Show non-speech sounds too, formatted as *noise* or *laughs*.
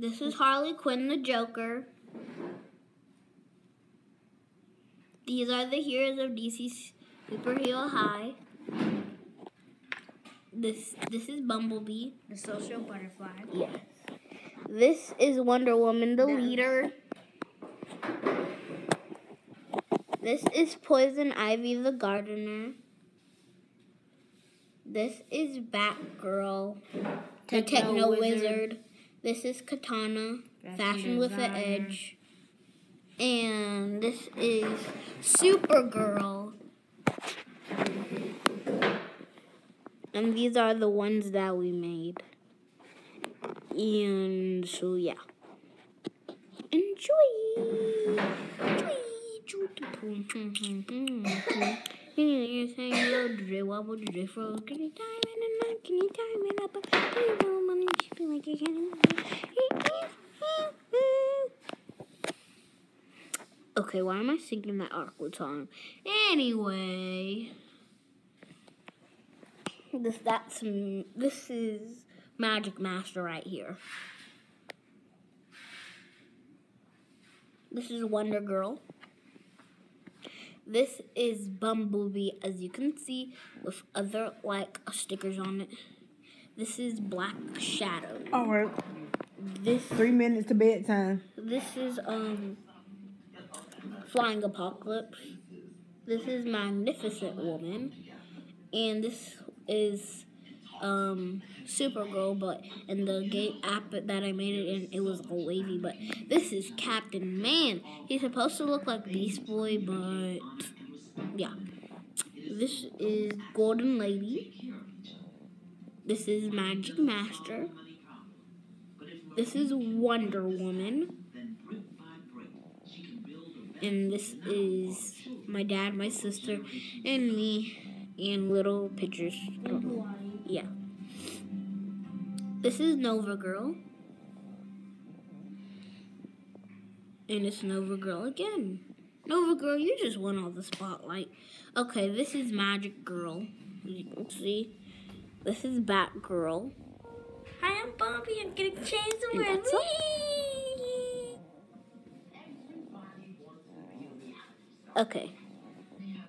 This is Harley Quinn, the Joker. These are the heroes of DC Superhero High. This this is Bumblebee. The social butterfly. Yes. This is Wonder Woman, the No. leader. This is Poison Ivy, the gardener. This is Batgirl, the Techno techno wizard. wizard. This is Katana, Fashion fashion with an edge. And this is Supergirl. And these are the ones that we made. And so yeah. Enjoy. Enjoy. *laughs* You're saying hello, DJ Wobble, DJ Fro. Can time in the night? Time it up? *laughs* Okay, why am I singing that awkward song? Anyway, this that's this is Magic Master right here. This is Wonder Girl. This is Bumblebee, as you can see, with other like stickers on it. This is Black Shadow. All right, This three minutes to bedtime. this is um Flying Apocalypse. This is Magnificent Woman. And this is um Supergirl, but in the game app that I made it in, it was all wavy. But this is Captain Man. He's supposed to look like Beast Boy, but yeah. This is Golden Lady. This is Magic Master. This is Wonder Woman. And this is my dad, my sister, and me, and little pictures. Yeah. This is Nova Girl. And it's Nova Girl again. Nova Girl, you just won all the spotlight. Okay, this is Magic Girl. You can see. This is Batgirl. Hi, I'm Bobby. I'm getting chased away. That's. Okay.